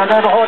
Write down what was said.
Turn down the horn.